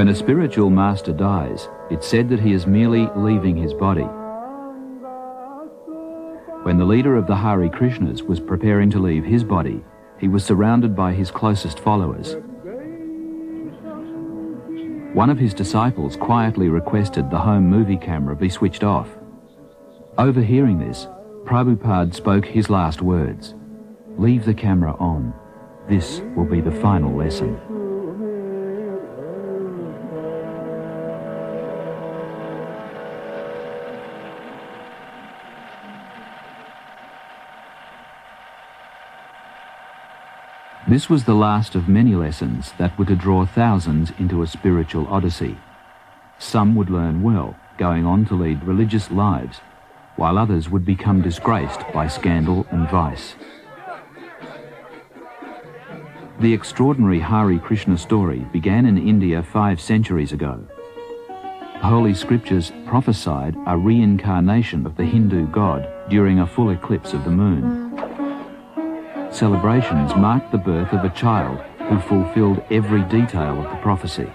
When a spiritual master dies, it's said that he is merely leaving his body. When the leader of the Hare Krishnas was preparing to leave his body, he was surrounded by his closest followers. One of his disciples quietly requested the home movie camera be switched off. Overhearing this, Prabhupada spoke his last words. Leave the camera on. This will be the final lesson. This was the last of many lessons that were to draw thousands into a spiritual odyssey. Some would learn well, going on to lead religious lives, while others would become disgraced by scandal and vice. The extraordinary Hare Krishna story began in India five centuries ago. Holy scriptures prophesied a reincarnation of the Hindu god during a full eclipse of the moon celebrations marked the birth of a child who fulfilled every detail of the prophecy.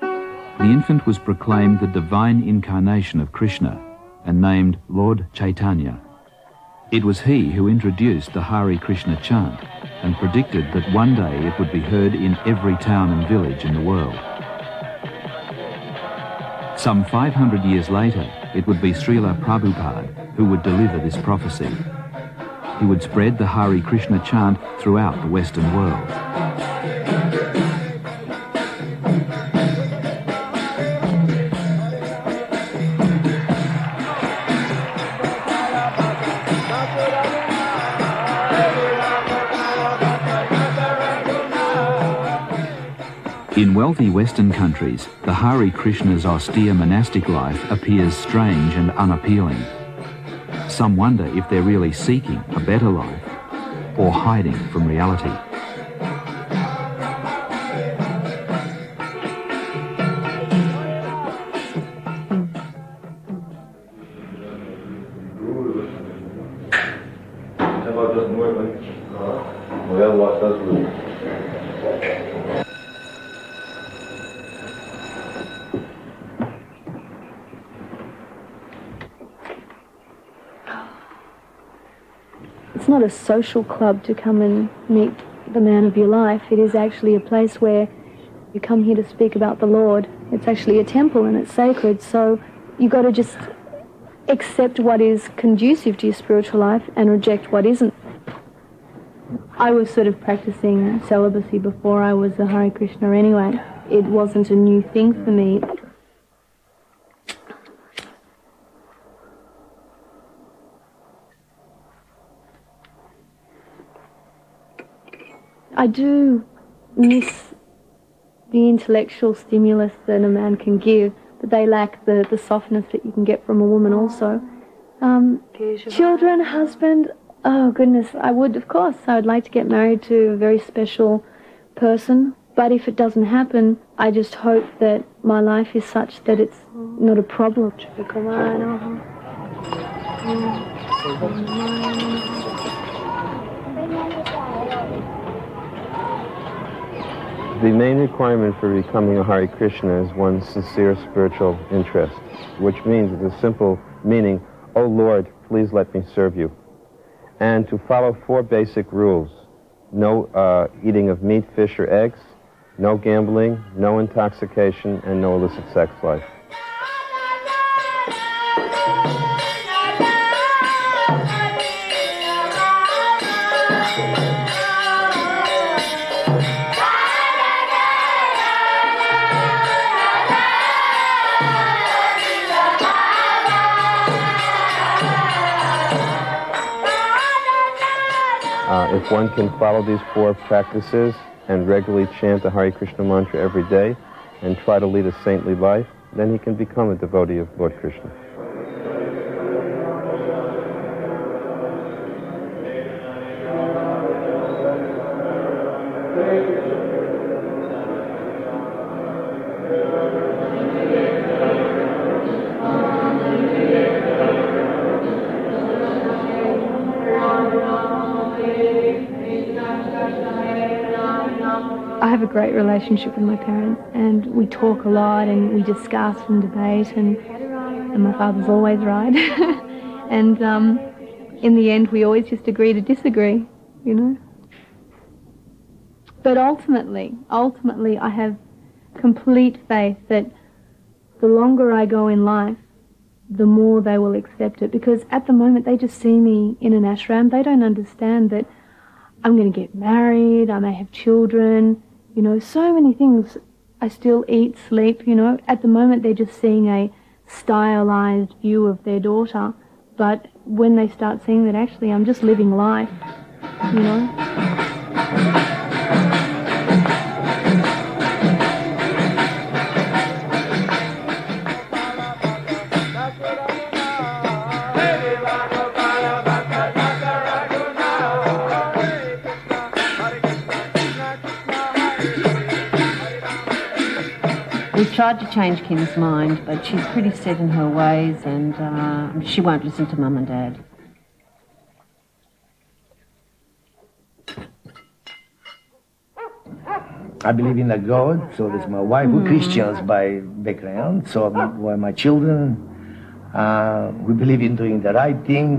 The infant was proclaimed the divine incarnation of Krishna and named Lord Chaitanya. It was he who introduced the Hare Krishna chant and predicted that one day it would be heard in every town and village in the world. Some 500 years later, it would be Srila Prabhupada who would deliver this prophecy he would spread the Hare Krishna chant throughout the Western world. In wealthy Western countries, the Hare Krishna's austere monastic life appears strange and unappealing. Some wonder if they're really seeking better life or hiding from reality. A social club to come and meet the man of your life. It is actually a place where you come here to speak about the Lord. It's actually a temple and it's sacred. So you've got to just accept what is conducive to your spiritual life and reject what isn't. I was sort of practicing celibacy before I was a Hare Krishna anyway. It wasn't a new thing for me. I do miss the intellectual stimulus that a man can give, but they lack the, the softness that you can get from a woman also. Um, children, husband, oh goodness, I would, of course, I would like to get married to a very special person, but if it doesn't happen, I just hope that my life is such that it's not a problem. The main requirement for becoming a Hare Krishna is one's sincere spiritual interest, which means the simple meaning, Oh Lord, please let me serve you. And to follow four basic rules. No uh, eating of meat, fish, or eggs, no gambling, no intoxication, and no illicit sex life. If one can follow these four practices and regularly chant the Hare Krishna mantra every day and try to lead a saintly life, then he can become a devotee of Lord Krishna. Relationship with my parents, and we talk a lot, and we discuss and debate, and and my father's always right. and um, in the end, we always just agree to disagree, you know. But ultimately, ultimately, I have complete faith that the longer I go in life, the more they will accept it. Because at the moment, they just see me in an ashram. They don't understand that I'm going to get married, I may have children, you know, so many things. I still eat, sleep, you know. At the moment, they're just seeing a stylized view of their daughter. But when they start seeing that actually I'm just living life, you know. Change Kim's mind, but she's pretty set in her ways and uh, she won't listen to mum and dad. I believe in a God, so there's my wife. We're Christians by background, so we're my children. Uh, we believe in doing the right thing.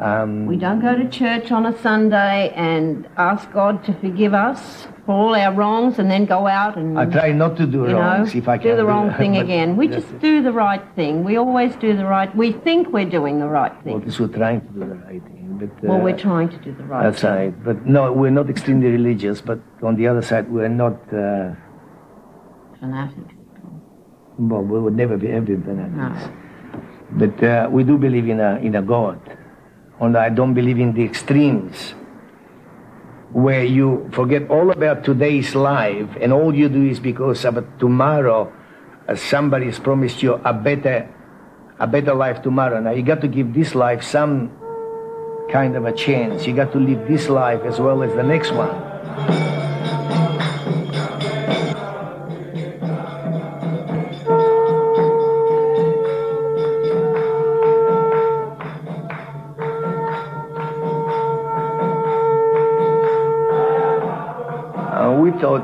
Um, we don't go to church on a Sunday and ask God to forgive us for all our wrongs and then go out and. I try not to do wrongs know, if I can. Do the wrong do thing again. We just do the right thing. We always do the right. We think we're doing the right thing. Well, this we're trying to do the right thing, but. Uh, well, we're trying to do the right. That's thing. right, but no, we're not extremely religious. But on the other side, we're not. Uh, fanatics. Well, we would never be ever fanatics. No. But uh, we do believe in a in a God and I don't believe in the extremes where you forget all about today's life and all you do is because of tomorrow uh, somebody has promised you a better a better life tomorrow. Now you got to give this life some kind of a chance. You got to live this life as well as the next one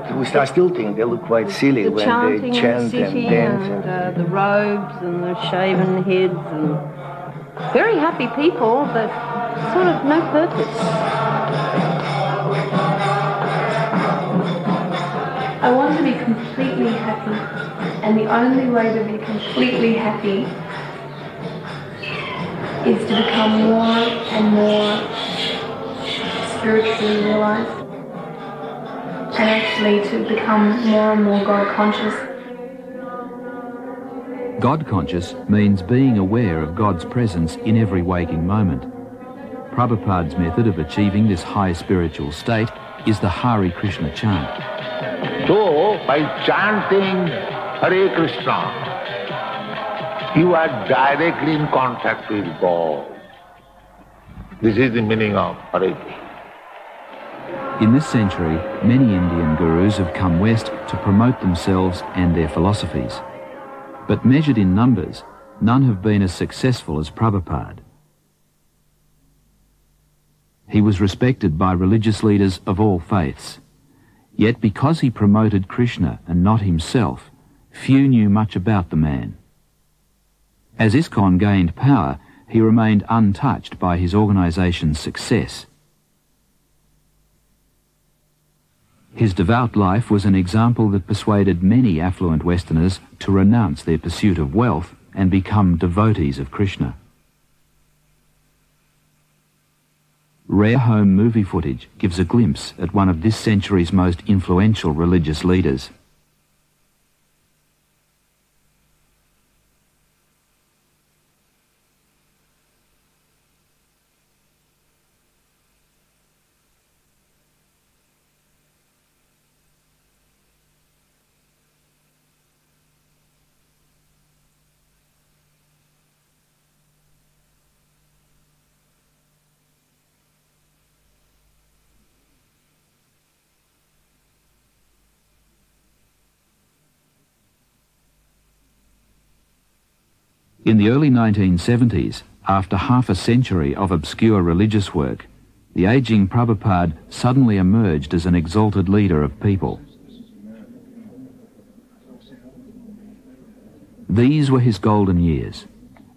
thought we start still think they look quite silly the when they chant the and dance. And, uh, the robes and the shaven heads and very happy people, but sort of no purpose. I want to be completely happy, and the only way to be completely happy is to become more and more spiritually realized and actually to become more and more God conscious. God conscious means being aware of God's presence in every waking moment. Prabhupada's method of achieving this high spiritual state is the Hare Krishna chant. So, by chanting Hare Krishna, you are directly in contact with God. This is the meaning of Hare Krishna. In this century, many Indian gurus have come west to promote themselves and their philosophies. But measured in numbers, none have been as successful as Prabhupada. He was respected by religious leaders of all faiths. Yet because he promoted Krishna and not himself, few knew much about the man. As ISKCON gained power, he remained untouched by his organization's success. His devout life was an example that persuaded many affluent Westerners to renounce their pursuit of wealth and become devotees of Krishna. Rare home movie footage gives a glimpse at one of this century's most influential religious leaders. In the early 1970s, after half a century of obscure religious work, the aging Prabhupada suddenly emerged as an exalted leader of people. These were his golden years.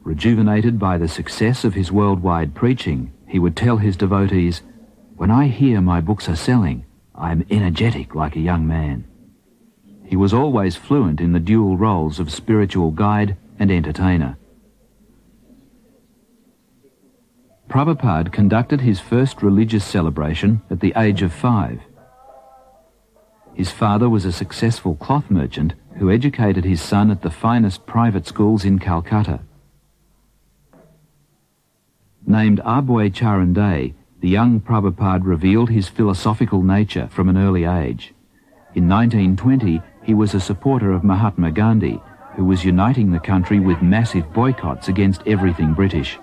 Rejuvenated by the success of his worldwide preaching, he would tell his devotees, When I hear my books are selling, I am energetic like a young man. He was always fluent in the dual roles of spiritual guide and entertainer. Prabhupada conducted his first religious celebration at the age of five. His father was a successful cloth merchant who educated his son at the finest private schools in Calcutta. Named Abhay Charan the young Prabhupada revealed his philosophical nature from an early age. In 1920, he was a supporter of Mahatma Gandhi, who was uniting the country with massive boycotts against everything British.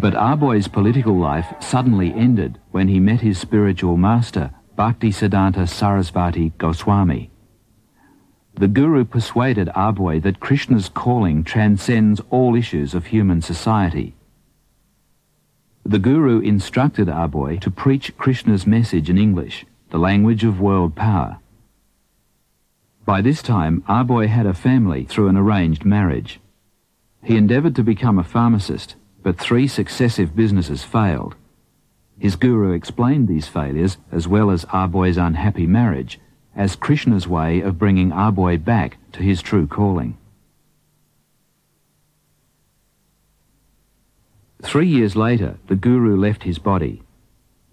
But Abhay's political life suddenly ended when he met his spiritual master, Bhaktisiddhanta Sarasvati Goswami. The Guru persuaded Abhay that Krishna's calling transcends all issues of human society. The Guru instructed Abhay to preach Krishna's message in English, the language of world power. By this time, Abhay had a family through an arranged marriage. He endeavoured to become a pharmacist, but three successive businesses failed. His guru explained these failures, as well as Abhay's unhappy marriage, as Krishna's way of bringing Abhay back to his true calling. Three years later, the guru left his body.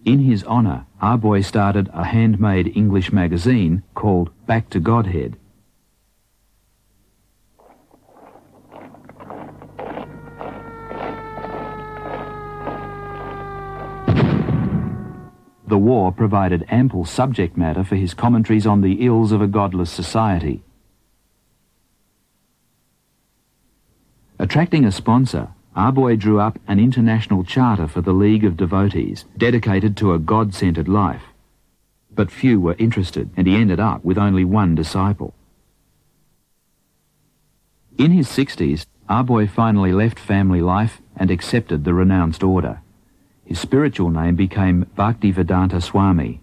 In his honour, Abhay started a handmade English magazine called Back to Godhead, The war provided ample subject matter for his commentaries on the ills of a godless society. Attracting a sponsor, Abhay drew up an international charter for the League of Devotees, dedicated to a God-centered life. But few were interested, and he ended up with only one disciple. In his 60s, Abhay finally left family life and accepted the renounced order. His spiritual name became Bhaktivedanta Swami.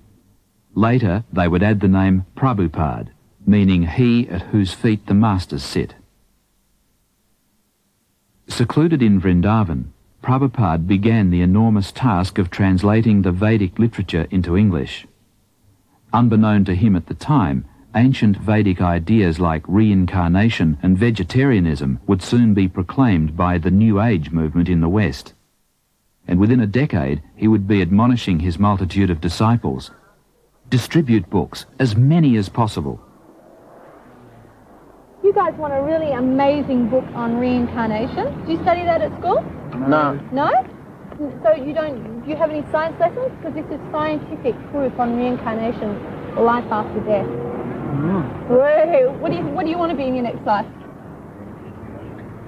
Later, they would add the name Prabhupada, meaning he at whose feet the masters sit. Secluded in Vrindavan, Prabhupada began the enormous task of translating the Vedic literature into English. Unbeknown to him at the time, ancient Vedic ideas like reincarnation and vegetarianism would soon be proclaimed by the New Age movement in the West and within a decade he would be admonishing his multitude of disciples. Distribute books, as many as possible. You guys want a really amazing book on reincarnation. Do you study that at school? No. No? So you don't, do you have any science lessons? Because this is scientific proof on reincarnation, life after death. Mm. Whoa, what do you, what do you want to be in your next life?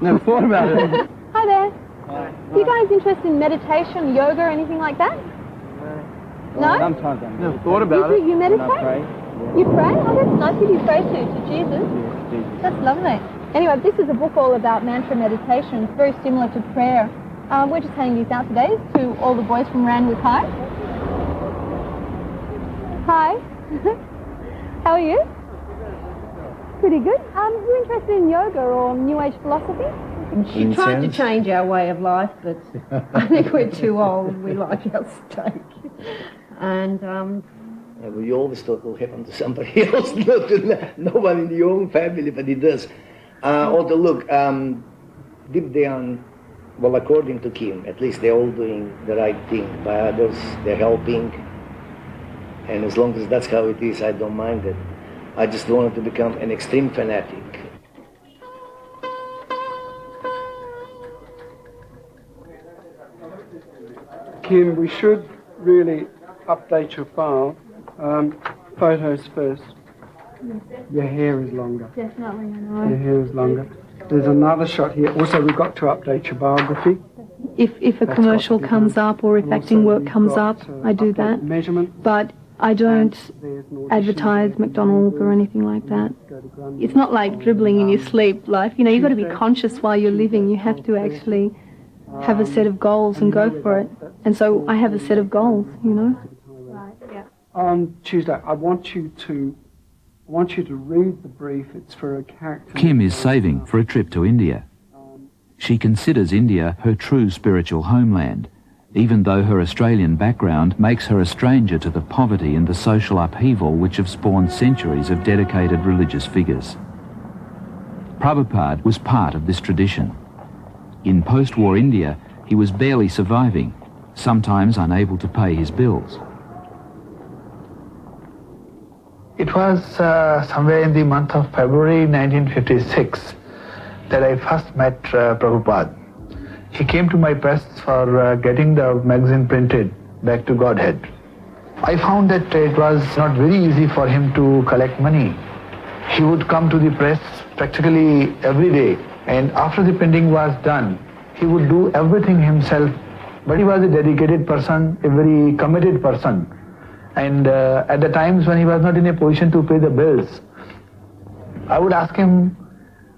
Never thought about it. Hi there. Are you guys interested in meditation, yoga, or anything like that? No? Sometimes I never thought about you, it. You meditate? Pray. You pray? Oh, that's nice. Who you pray to? To Jesus? Yes, Jesus. That's lovely. Anyway, this is a book all about mantra meditation. It's very similar to prayer. Um, we're just handing these out today to all the boys from Randwick High. Hi. How are you? Pretty good. Um, you interested in yoga or New Age philosophy? She tried to change our way of life, but I think we're too old. We like our steak. And, um... Well, you always thought it will happen to somebody else, not to nobody in your own family, but it does. Uh, although, look, um, deep down, well, according to Kim, at least they're all doing the right thing. By others, they're helping. And as long as that's how it is, I don't mind it. I just wanted to become an extreme fanatic. Kim, we should really update your file. Um, photos first. Your hair is longer. Definitely, I know. Your hair is longer. There's another shot here. Also, we've got to update your biography. If, if a That's commercial got to be comes done. up or if And acting work comes got, up, uh, I do that. Measurement. But I don't There's an audition. advertise McDonald's or anything like that. Go to Grundy. It's not like dribbling in your sleep life. You know, you've got to be conscious while you're living. You have to actually have a set of goals and go for it. And so I have a set of goals, you know. On Tuesday, I want you to I want you to read the brief. It's for a character. Kim is saving for a trip to India. She considers India her true spiritual homeland, even though her Australian background makes her a stranger to the poverty and the social upheaval which have spawned centuries of dedicated religious figures. Prabhupada was part of this tradition. In post-war India, he was barely surviving, sometimes unable to pay his bills. It was uh, somewhere in the month of February 1956 that I first met uh, Prabhupada. He came to my press for uh, getting the magazine printed, Back to Godhead. I found that it was not very easy for him to collect money. He would come to the press practically every day, and after the printing was done, he would do everything himself. But he was a dedicated person, a very committed person. And uh, at the times when he was not in a position to pay the bills, I would ask him,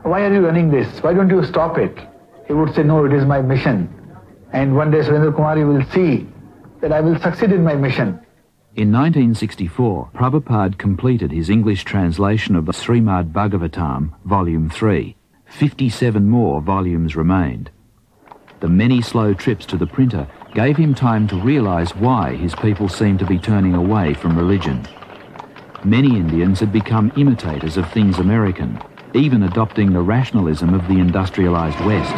why are you running this? Why don't you stop it? He would say, no, it is my mission. And one day Surendra Kumar, you will see that I will succeed in my mission. In 1964, Prabhupada completed his English translation of the Srimad Bhagavatam, Volume 3. 57 more volumes remained. The many slow trips to the printer gave him time to realise why his people seemed to be turning away from religion. Many Indians had become imitators of things American, even adopting the rationalism of the industrialised West.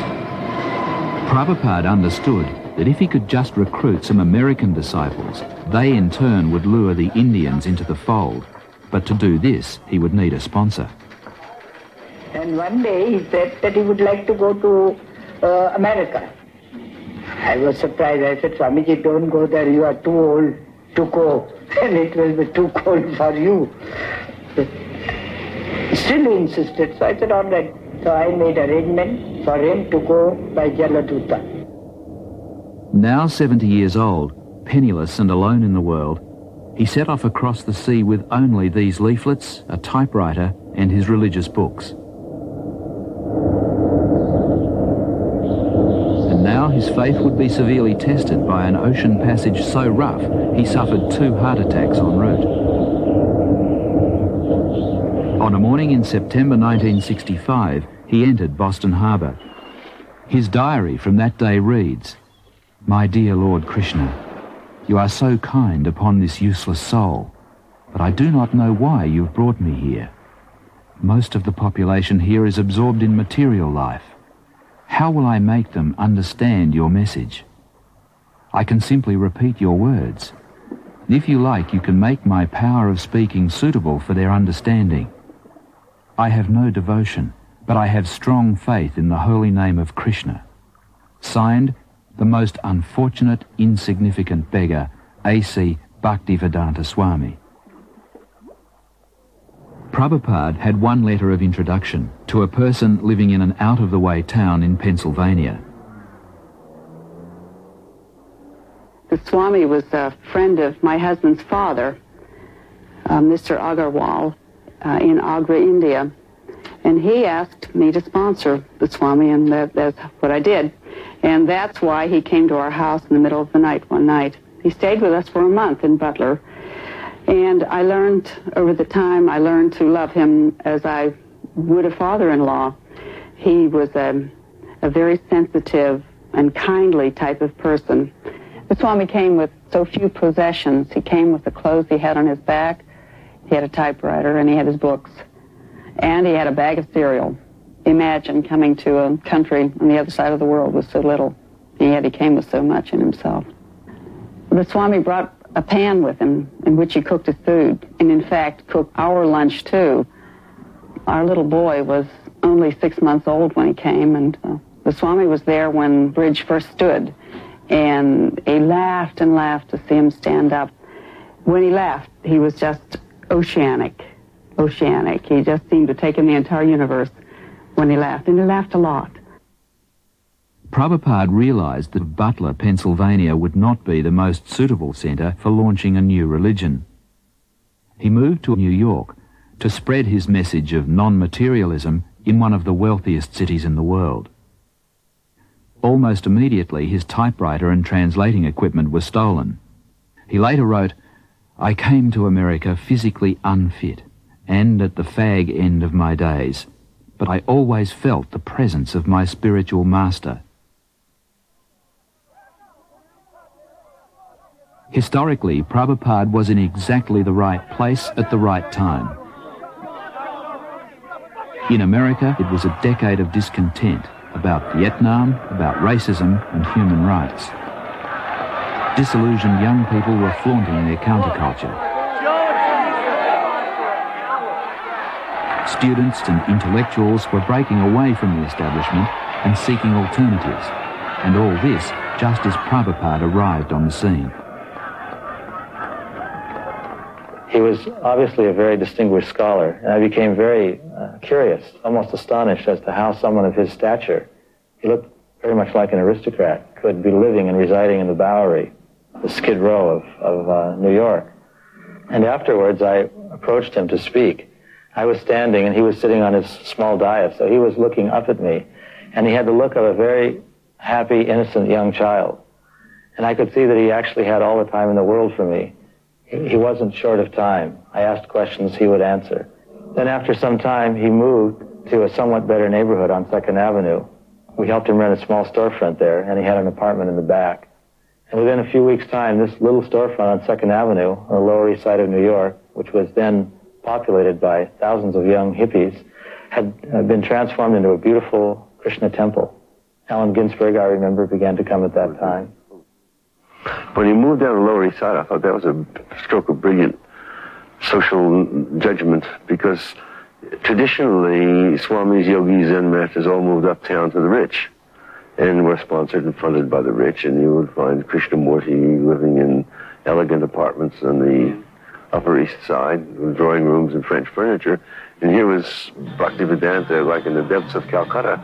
Prabhupada understood that if he could just recruit some American disciples, they in turn would lure the Indians into the fold. But to do this, he would need a sponsor. And one day he said that he would like to go to uh, America. I was surprised. I said, Swamiji, don't go there. You are too old to go. And it will be too cold for you. Still he insisted. So I said, all right. So I made arrangement for him to go by Jaladuta. Now 70 years old, penniless and alone in the world, he set off across the sea with only these leaflets, a typewriter, and his religious books. His faith would be severely tested by an ocean passage so rough he suffered two heart attacks en route. On a morning in September 1965, he entered Boston Harbour. His diary from that day reads, My dear Lord Krishna, you are so kind upon this useless soul, but I do not know why you've brought me here. Most of the population here is absorbed in material life. How will I make them understand your message? I can simply repeat your words. If you like, you can make my power of speaking suitable for their understanding. I have no devotion, but I have strong faith in the holy name of Krishna. Signed, the most unfortunate, insignificant beggar, A.C. Bhaktivedanta Swami. Prabhupada had one letter of introduction to a person living in an out-of-the-way town in Pennsylvania. The Swami was a friend of my husband's father, uh, Mr. Agarwal, uh, in Agra, India. And he asked me to sponsor the Swami, and that, that's what I did. And that's why he came to our house in the middle of the night one night. He stayed with us for a month in Butler, and I learned over the time, I learned to love him as I would a father-in-law. He was a, a very sensitive and kindly type of person. The Swami came with so few possessions. He came with the clothes he had on his back. He had a typewriter and he had his books. And he had a bag of cereal. Imagine coming to a country on the other side of the world with so little. And yet he came with so much in himself. The Swami brought a pan with him in which he cooked his food, and in fact cooked our lunch too. Our little boy was only six months old when he came, and uh, the Swami was there when Bridge first stood, and he laughed and laughed to see him stand up. When he laughed, he was just oceanic, oceanic. He just seemed to take in the entire universe when he laughed, and he laughed a lot. Prabhupada realised that Butler, Pennsylvania would not be the most suitable centre for launching a new religion. He moved to New York to spread his message of non-materialism in one of the wealthiest cities in the world. Almost immediately, his typewriter and translating equipment were stolen. He later wrote, I came to America physically unfit and at the fag end of my days, but I always felt the presence of my spiritual master. Historically, Prabhupada was in exactly the right place at the right time. In America, it was a decade of discontent about Vietnam, about racism and human rights. Disillusioned young people were flaunting their counterculture. Students and intellectuals were breaking away from the establishment and seeking alternatives. And all this just as Prabhupada arrived on the scene. He was obviously a very distinguished scholar, and I became very uh, curious, almost astonished as to how someone of his stature, he looked very much like an aristocrat, could be living and residing in the Bowery, the Skid Row of, of uh, New York. And afterwards, I approached him to speak. I was standing, and he was sitting on his small dais, so he was looking up at me, and he had the look of a very happy, innocent young child. And I could see that he actually had all the time in the world for me. He wasn't short of time. I asked questions he would answer. Then after some time, he moved to a somewhat better neighborhood on 2nd Avenue. We helped him rent a small storefront there, and he had an apartment in the back. And within a few weeks' time, this little storefront on 2nd Avenue, on the Lower East Side of New York, which was then populated by thousands of young hippies, had been transformed into a beautiful Krishna temple. Allen Ginsberg, I remember, began to come at that time. When he moved down the Lower East Side, I thought that was a stroke of brilliant social judgment because traditionally Swami's yogis and masters all moved uptown to the rich and were sponsored and funded by the rich. And you would find Krishnamurti living in elegant apartments on the Upper East Side with drawing rooms and French furniture. And here was Bhaktivedanta, like in the depths of Calcutta,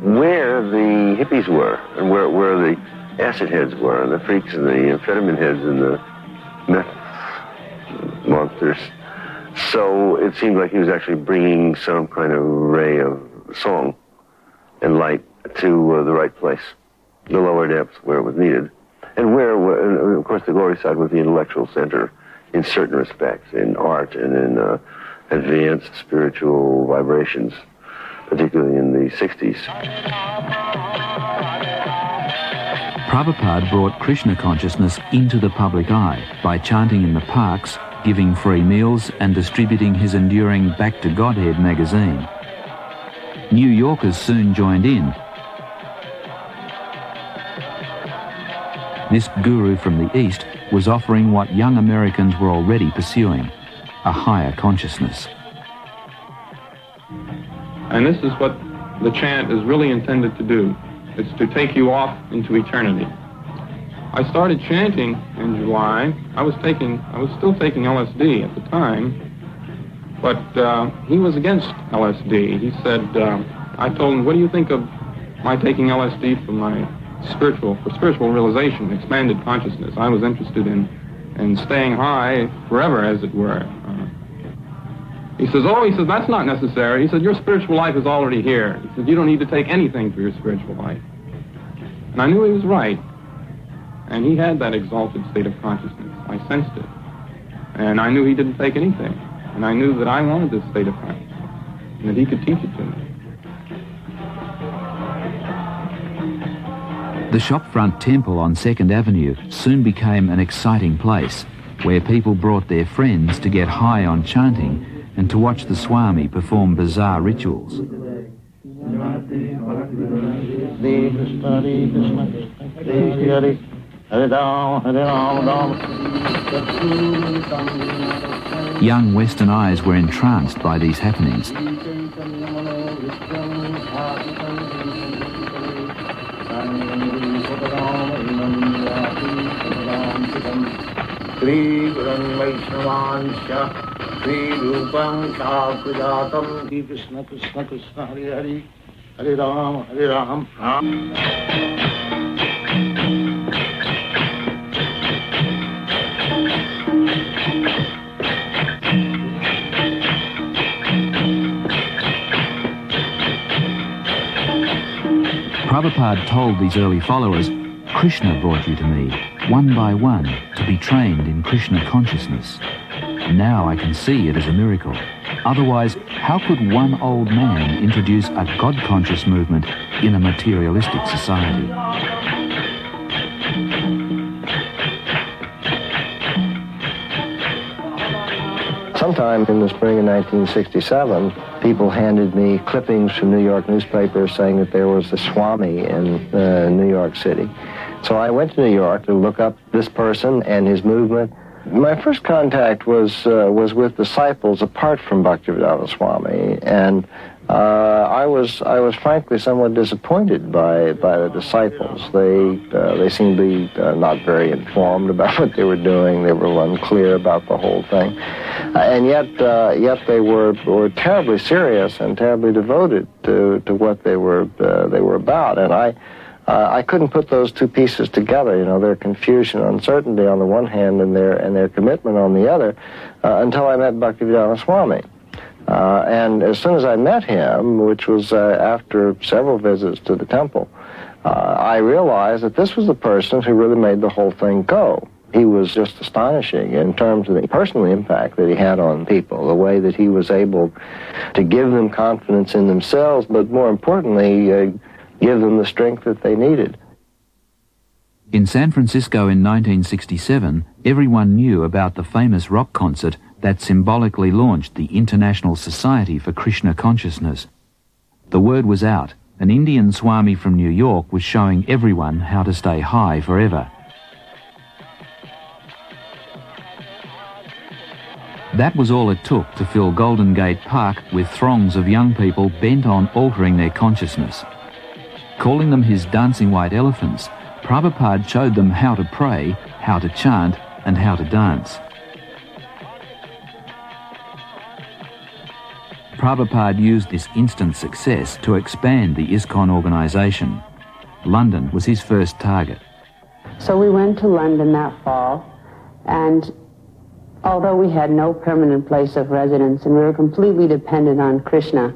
where the hippies were and where, where the acid heads were, and the freaks and the amphetamine heads and the meth monsters. So it seemed like he was actually bringing some kind of ray of song and light to uh, the right place, the lower depths where it was needed. And where, and of course, the Lower East Side was the intellectual center in certain respects, in art and in uh, advanced spiritual vibrations, particularly in the 60s. Prabhupada brought Krishna consciousness into the public eye by chanting in the parks, giving free meals and distributing his enduring Back to Godhead magazine. New Yorkers soon joined in. This guru from the East was offering what young Americans were already pursuing, a higher consciousness. And this is what the chant is really intended to do. It's to take you off into eternity. I started chanting in July. I was taking, I was still taking LSD at the time, but uh, he was against LSD. He said, uh, I told him, what do you think of my taking LSD for my spiritual, for spiritual realization, expanded consciousness? I was interested in, in staying high forever, as it were. Uh, he says, oh, he says, that's not necessary. He said, your spiritual life is already here. He said, you don't need to take anything for your spiritual life. And I knew he was right. And he had that exalted state of consciousness. I sensed it. And I knew he didn't take anything. And I knew that I wanted this state of consciousness. And that he could teach it to me. The shopfront temple on 2nd Avenue soon became an exciting place where people brought their friends to get high on chanting and to watch the Swami perform bizarre rituals. Young Western eyes were entranced by these happenings. श्रीरूपं साकुजातं श्रीकृष्ण कृष्ण कृष्ण हरे हरे हरे राम हरे Ram Ram Prabhupada told these early followers, Krishna brought you to me, one by one, to be trained in Krishna consciousness. Now I can see it as a miracle. Otherwise, how could one old man introduce a God-conscious movement in a materialistic society? Sometime in the spring of 1967, people handed me clippings from New York newspapers saying that there was a Swami in uh, New York City. So I went to New York to look up this person and his movement. My first contact was uh, was with disciples apart from Bhaktivedanta Swami, and uh, I was I was frankly somewhat disappointed by by the disciples. They uh, they seemed to be uh, not very informed about what they were doing. They were unclear about the whole thing, uh, and yet uh, yet they were were terribly serious and terribly devoted to to what they were they were about. And I. I couldn't put those two pieces together, you know, their confusion, uncertainty on the one hand, and their and their commitment on the other, until I met Bhaktivedanta Swami. Uh, and as soon as I met him, which was uh, after several visits to the temple, uh, I realized that this was the person who really made the whole thing go. He was just astonishing in terms of the personal impact that he had on people, the way that he was able to give them confidence in themselves, but more importantly, uh, give them the strength that they needed. In San Francisco in 1967, everyone knew about the famous rock concert that symbolically launched the International Society for Krishna Consciousness. The word was out. An Indian Swami from New York was showing everyone how to stay high forever. That was all it took to fill Golden Gate Park with throngs of young people bent on altering their consciousness. Calling them his dancing white elephants, Prabhupada showed them how to pray, how to chant, and how to dance. Prabhupada used this instant success to expand the ISKCON organisation. London was his first target. So we went to London that fall, and although we had no permanent place of residence and we were completely dependent on Krishna,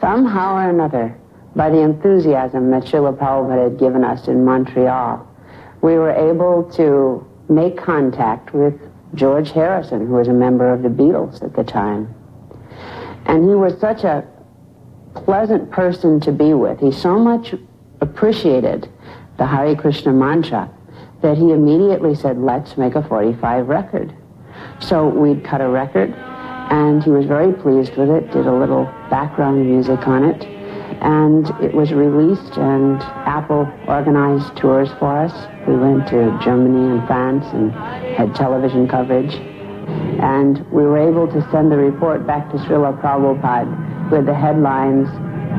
somehow or another, by the enthusiasm that Srila Prabhupada had given us in Montreal, we were able to make contact with George Harrison, who was a member of the Beatles at the time. And he was such a pleasant person to be with. He so much appreciated the Hare Krishna mantra that he immediately said, let's make a 45 record. So we'd cut a record, and he was very pleased with it, did a little background music on it, and it was released, and Apple organized tours for us. We went to Germany and France and had television coverage. And we were able to send the report back to Srila Prabhupada with the headlines,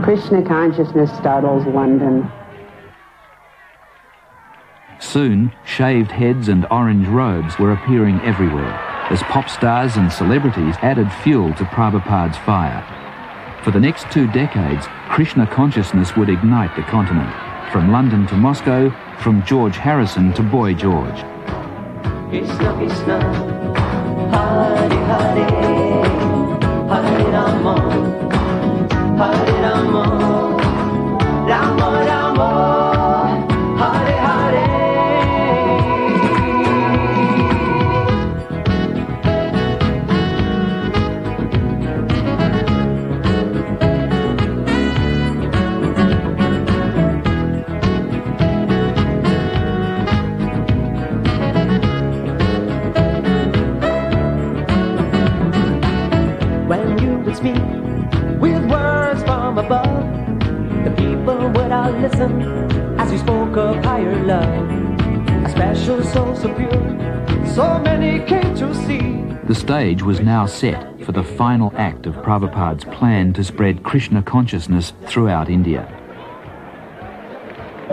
Krishna Consciousness Startles London. Soon, shaved heads and orange robes were appearing everywhere as pop stars and celebrities added fuel to Prabhupada's fire. For the next two decades, Krishna consciousness would ignite the continent, from London to Moscow, from George Harrison to Boy George. Krishna, Krishna. Hare Hare Hare Rama Hare Rama Rama Rama listen as we spoke of higher love. A special soul so pure, so many came to see. The stage was now set for the final act of Prabhupada's plan to spread Krishna consciousness throughout India.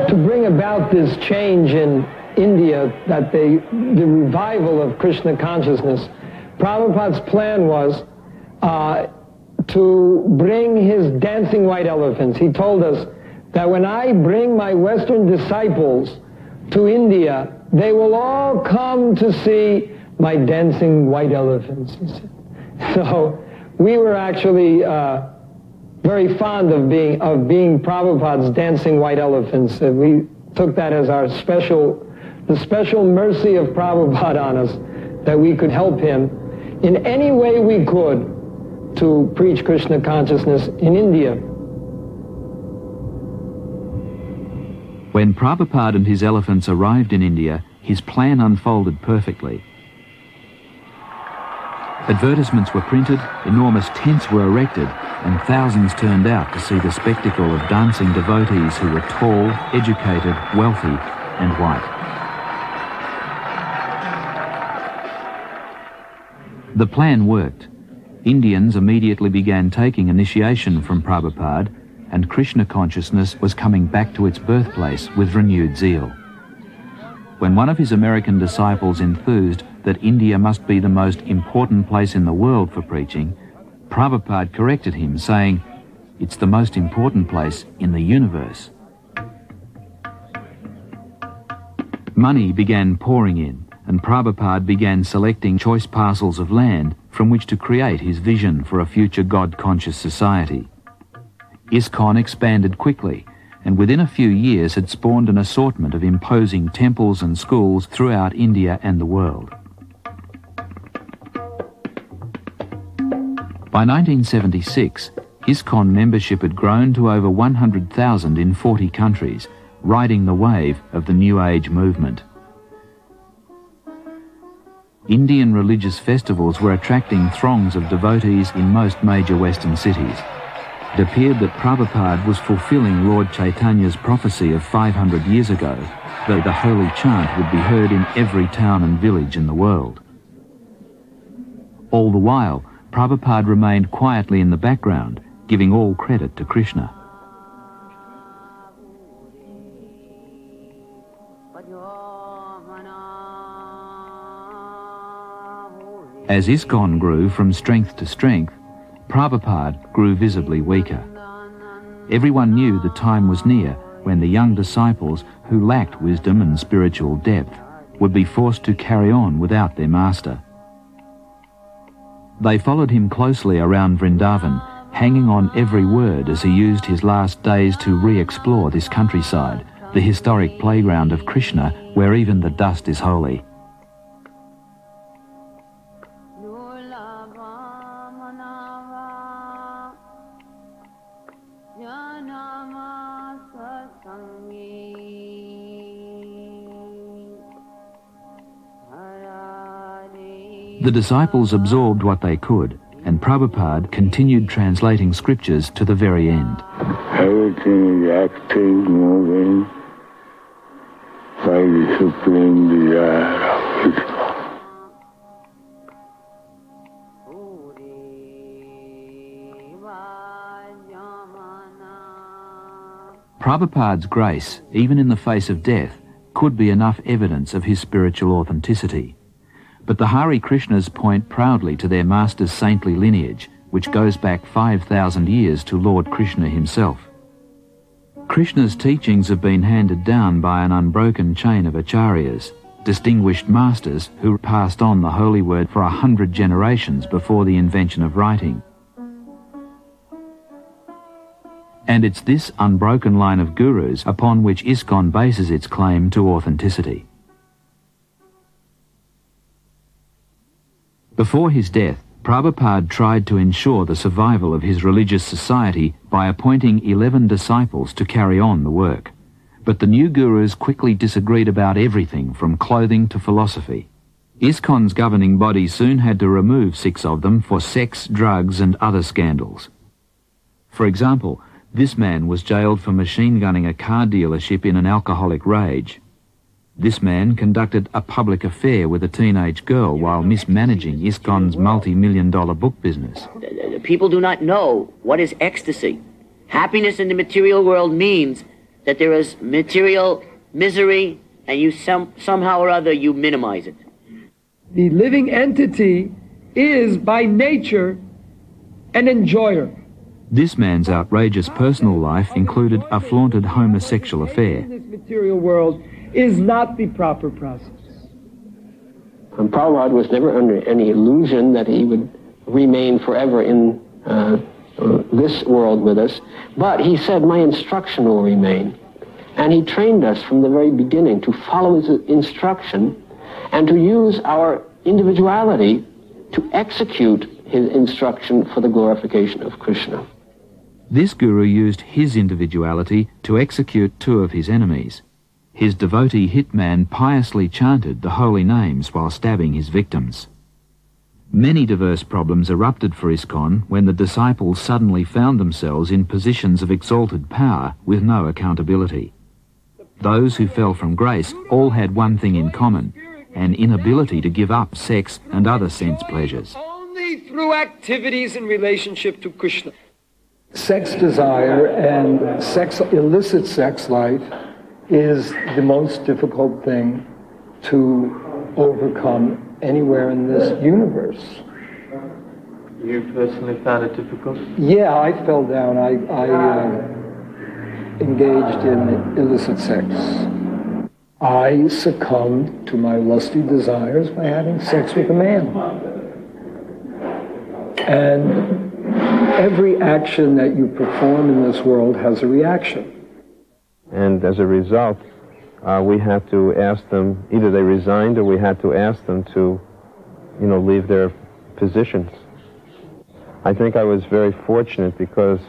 To bring about this change in India, that the, the revival of Krishna consciousness, Prabhupada's plan was uh, to bring his dancing white elephants. He told us that when I bring my Western disciples to India, they will all come to see my dancing white elephants, he said. So we were actually uh, very fond of being of being Prabhupada's dancing white elephants. And we took that as our special, the special mercy of Prabhupada on us, that we could help him in any way we could to preach Krishna consciousness in India. When Prabhupada and his elephants arrived in India, his plan unfolded perfectly. Advertisements were printed, enormous tents were erected, and thousands turned out to see the spectacle of dancing devotees who were tall, educated, wealthy, and white. The plan worked. Indians immediately began taking initiation from Prabhupada, and Krishna consciousness was coming back to its birthplace with renewed zeal. When one of his American disciples enthused that India must be the most important place in the world for preaching, Prabhupada corrected him, saying, It's the most important place in the universe. Money began pouring in, and Prabhupada began selecting choice parcels of land from which to create his vision for a future God-conscious society. ISKCON expanded quickly, and within a few years had spawned an assortment of imposing temples and schools throughout India and the world. By 1976, ISKCON membership had grown to over 100,000 in 40 countries, riding the wave of the New Age movement. Indian religious festivals were attracting throngs of devotees in most major Western cities. It appeared that Prabhupada was fulfilling Lord Chaitanya's prophecy of 500 years ago, that the holy chant would be heard in every town and village in the world. All the while, Prabhupada remained quietly in the background, giving all credit to Krishna. As ISKCON grew from strength to strength, Prabhupada grew visibly weaker. Everyone knew the time was near when the young disciples who lacked wisdom and spiritual depth would be forced to carry on without their master. They followed him closely around Vrindavan, hanging on every word as he used his last days to re-explore this countryside, the historic playground of Krishna where even the dust is holy. The disciples absorbed what they could, and Prabhupada continued translating scriptures to the very end. Everything is active, moving by the supreme desire of his Prabhupada's grace, even in the face of death, could be enough evidence of his spiritual authenticity. But the Hare Krishnas point proudly to their master's saintly lineage, which goes back 5,000 years to Lord Krishna himself. Krishna's teachings have been handed down by an unbroken chain of acharyas, distinguished masters who passed on the holy word for a hundred generations before the invention of writing. And it's this unbroken line of gurus upon which ISKCON bases its claim to authenticity. Before his death, Prabhupada tried to ensure the survival of his religious society by appointing 11 disciples to carry on the work. But the new gurus quickly disagreed about everything from clothing to philosophy. ISKCON's governing body soon had to remove six of them for sex, drugs and other scandals. For example, this man was jailed for machine gunning a car dealership in an alcoholic rage. This man conducted a public affair with a teenage girl while mismanaging ISKCON's multi-million dollar book business. People do not know what is ecstasy. Happiness in the material world means that there is material misery and you some, somehow or other you minimize it. The living entity is by nature an enjoyer. This man's outrageous personal life included a flaunted homosexual affair. In this material world, is not the proper process. And Prabhupada was never under any illusion that he would remain forever in uh, uh, this world with us, but he said, my instruction will remain. And he trained us from the very beginning to follow his instruction and to use our individuality to execute his instruction for the glorification of Krishna. This guru used his individuality to execute two of his enemies. His devotee hitman piously chanted the holy names while stabbing his victims. Many diverse problems erupted for ISKCON when the disciples suddenly found themselves in positions of exalted power with no accountability. Those who fell from grace all had one thing in common, an inability to give up sex and other sense pleasures. Only through activities in relationship to Krishna. Sex desire and sex, illicit sex life is the most difficult thing to overcome anywhere in this universe. You personally found it difficult? Yeah, I fell down. I, I uh, engaged in illicit sex. I succumbed to my lusty desires by having sex with a man. And every action that you perform in this world has a reaction. And as a result, uh, we had to ask them, either they resigned or we had to ask them to, you know, leave their positions. I think I was very fortunate because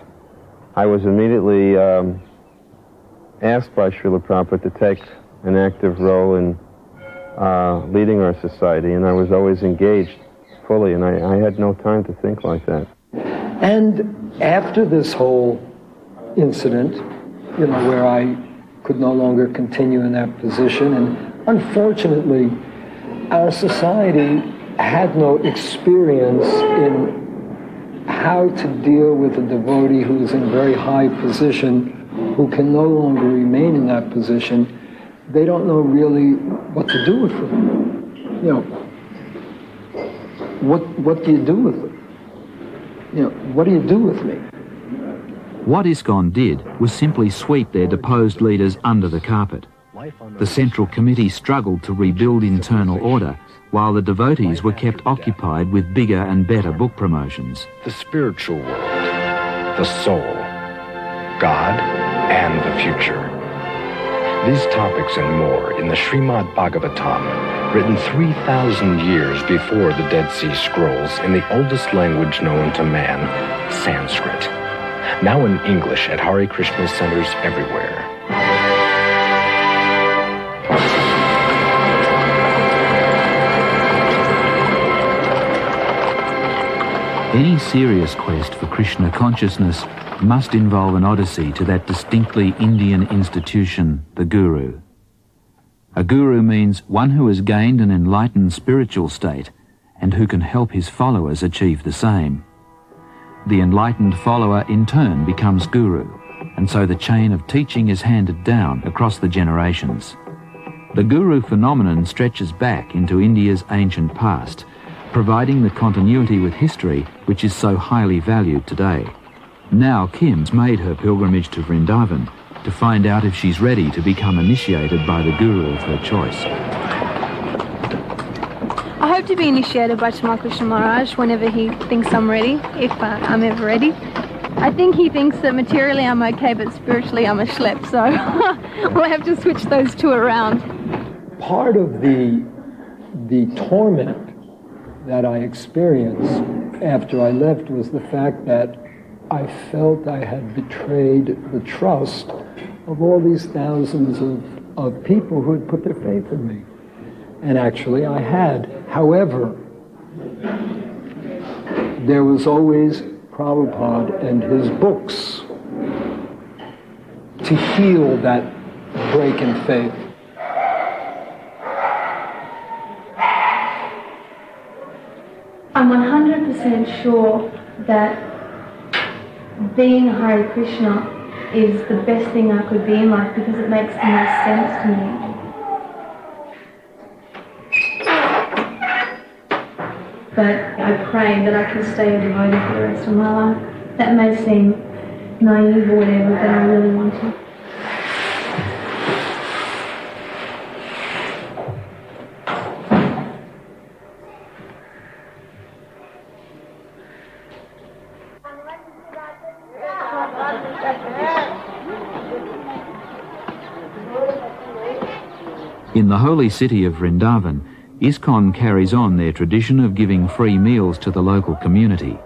I was immediately um, asked by Srila Prabhupada to take an active role in uh, leading our society, and I was always engaged fully, and I, I had no time to think like that. And after this whole incident, you know, where I could no longer continue in that position. And unfortunately, our society had no experience in how to deal with a devotee who is in a very high position, who can no longer remain in that position. They don't know really what to do with them. You know, what, what do you do with them? You know, what do you do with me? What ISKCON did was simply sweep their deposed leaders under the carpet. The Central Committee struggled to rebuild internal order, while the devotees were kept occupied with bigger and better book promotions. The spiritual world, the soul, God, and the future. These topics and more in the Srimad Bhagavatam, written 3,000 years before the Dead Sea Scrolls in the oldest language known to man, Sanskrit now in English at Hare Krishna centers everywhere. Any serious quest for Krishna consciousness must involve an odyssey to that distinctly Indian institution, the Guru. A Guru means one who has gained an enlightened spiritual state and who can help his followers achieve the same. The enlightened follower in turn becomes guru, and so the chain of teaching is handed down across the generations. The guru phenomenon stretches back into India's ancient past, providing the continuity with history which is so highly valued today. Now Kim's made her pilgrimage to Vrindavan to find out if she's ready to become initiated by the guru of her choice. I hope to be initiated by Tamal Krishna Maharaj whenever he thinks I'm ready, if uh, I'm ever ready. I think he thinks that materially I'm okay, but spiritually I'm a schlep, so we'll have to switch those two around. Part of the, the torment that I experienced after I left was the fact that I felt I had betrayed the trust of all these thousands of, of people who had put their faith in me. And actually, I had. However, there was always Prabhupada and his books to heal that break in faith. I'm 100% sure that being Hare Krishna is the best thing I could be in life because it makes the most sense to me. but I pray that I can stay devoted for the rest of my life. That may seem naive or whatever, but I really want to. In the holy city of Vrindavan, ISKCON carries on their tradition of giving free meals to the local community.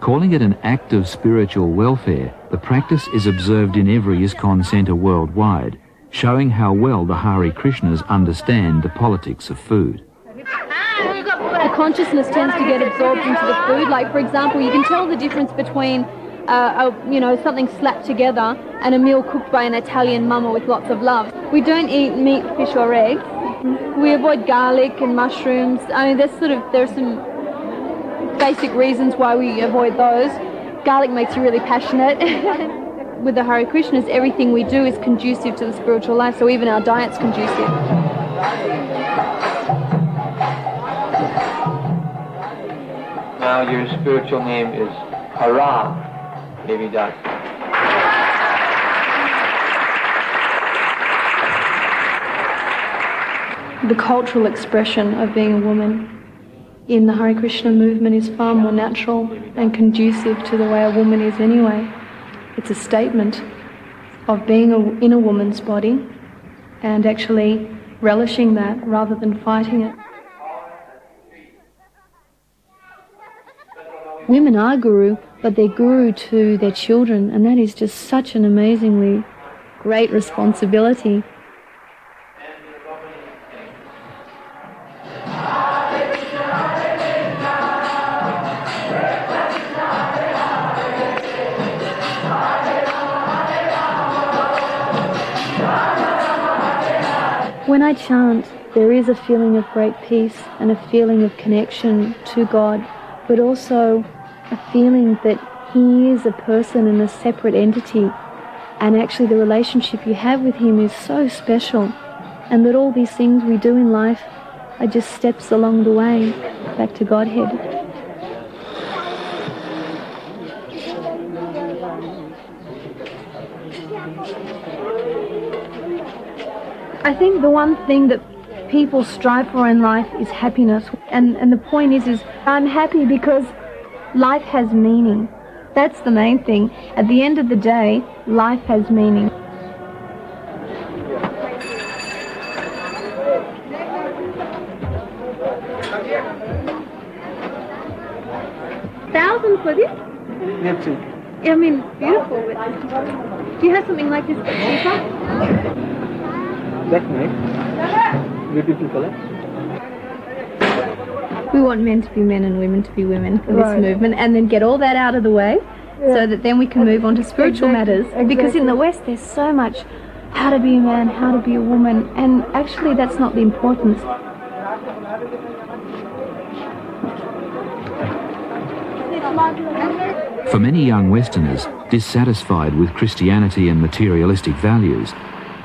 Calling it an act of spiritual welfare, the practice is observed in every ISKCON centre worldwide, showing how well the Hare Krishnas understand the politics of food. The consciousness tends to get absorbed into the food. Like, for example, you can tell the difference between uh, a, you know, something slapped together and a meal cooked by an Italian mama with lots of love. We don't eat meat, fish or eggs. We avoid garlic and mushrooms. I mean, there's sort of, there's some basic reasons why we avoid those. Garlic makes you really passionate. With the Hare Krishnas, everything we do is conducive to the spiritual life, so even our diet's conducive. Now your spiritual name is Hara, Maybe Devi The cultural expression of being a woman in the Hare Krishna movement is far more natural and conducive to the way a woman is anyway. It's a statement of being a, in a woman's body and actually relishing that rather than fighting it. Women are guru, but they're guru to their children, and that is just such an amazingly great responsibility. When I chant, there is a feeling of great peace and a feeling of connection to God, but also a feeling that he is a person and a separate entity, and actually the relationship you have with him is so special, and that all these things we do in life are just steps along the way back to Godhead. I think the one thing that people strive for in life is happiness. And, and the point is, is I'm happy because life has meaning. That's the main thing. At the end of the day, life has meaning. Thousand for this? That's. I mean, beautiful. Do you have something like this cheaper? That's nice. Beautiful color. We want men to be men and women to be women for Right. this movement and then get all that out of the way so that then we can move on to spiritual Exactly, matters. Because in the West there's so much how to be a man, how to be a woman, and actually that's not the importance. For many young Westerners, dissatisfied with Christianity and materialistic values,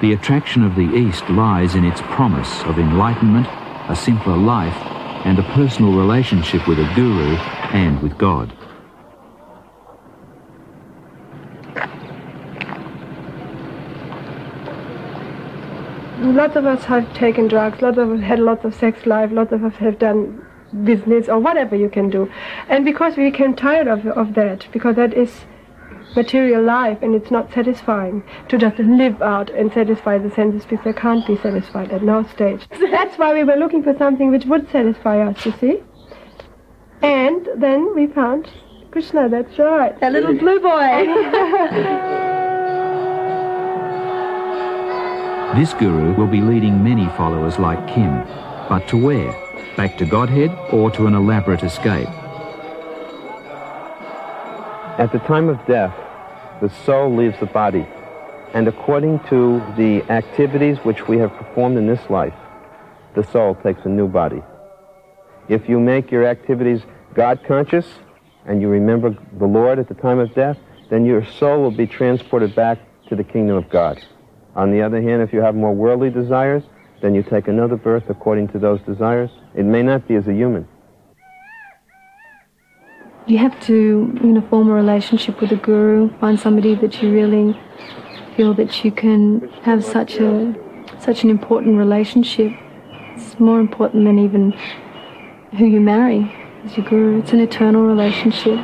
the attraction of the East lies in its promise of enlightenment, a simpler life, and a personal relationship with a guru and with God. Lots of us have taken drugs, lots of us had lots of sex life, lots of us have done business or whatever you can do. And because we became tired of, of that, because that is material life and it's not satisfying to just live out and satisfy the senses because they can't be satisfied at no stage. That's why we were looking for something which would satisfy us, you see. And then we found Krishna, that's right. That little blue boy. This guru will be leading many followers like Kim, but to where? Back to Godhead or to an elaborate escape? At the time of death, the soul leaves the body, and according to the activities which we have performed in this life, the soul takes a new body. If you make your activities God conscious and you remember the Lord at the time of death, then your soul will be transported back to the kingdom of God. On the other hand, if you have more worldly desires, then you take another birth according to those desires. It may not be as a human. You have to, you know, form a relationship with a guru, find somebody that you really feel that you can have such a such an important relationship. It's more important than even who you marry as your guru. It's an eternal relationship.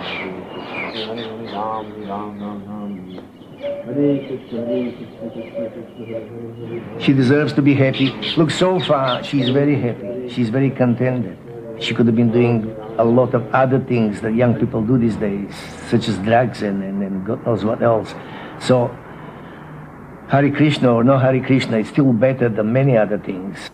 She deserves to be happy. Look, so far, she's very happy. She's very contented. She could have been doing a lot of other things that young people do these days, such as drugs and, and, and God knows what else. So, Hari Krishna or no Hari Krishna is still better than many other things.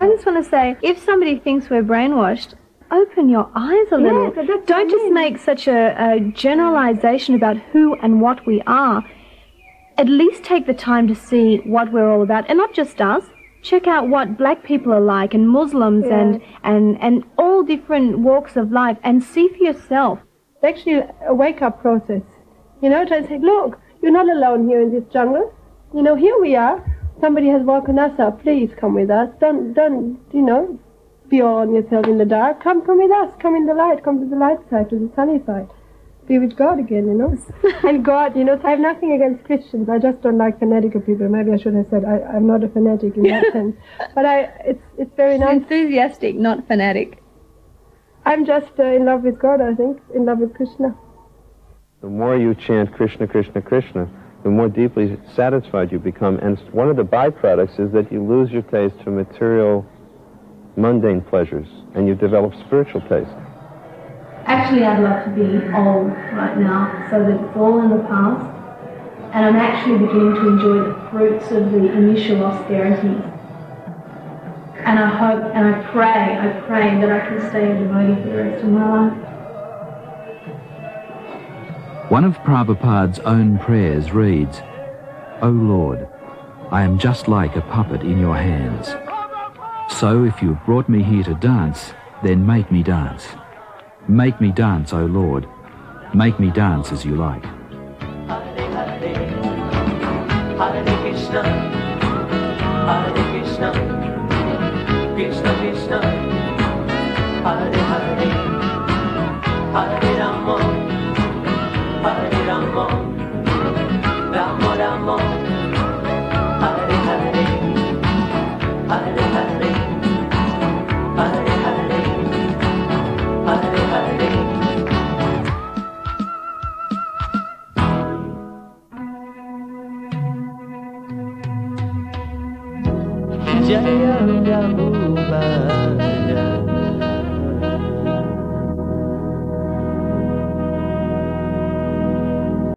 I just want to say, if somebody thinks we're brainwashed, open your eyes a little. but that's Don't just make such a, a generalization about who and what we are. At least take the time to see what we're all about, and not just us. Check out what black people are like, and Muslims, Yeah. and, and, and all different walks of life, and see for yourself. It's actually a wake up process. You know, to say, look, you're not alone here in this jungle. You know, here we are. Somebody has woken us up. Please come with us. Don't, don't, you know, be all on yourself in the dark. Come, come with us. Come in the light. Come to the light side, to the sunny side. Be with God again, you know. and God, you know, I have nothing against Christians. I just don't like fanatical people. Maybe I should have said I, I'm not a fanatic in that sense. But I, it's, it's very nice. Enthusiastic, not fanatic. I'm just uh, in love with God, I think. In love with Krishna. The more you chant Krishna, Krishna, Krishna, the more deeply satisfied you become. And one of the byproducts is that you lose your taste for material, mundane pleasures, and you develop spiritual taste. Actually, I'd love to be old right now so that it's all in the past and I'm actually beginning to enjoy the fruits of the initial austerity. And I hope and I pray, I pray that I can stay a devotee for the rest of my life. One of Prabhupada's own prayers reads, O Lord, I am just like a puppet in your hands. So if you have brought me here to dance, then make me dance. Make me dance, O Lord. Make me dance as you like. Hare Krishna, Hare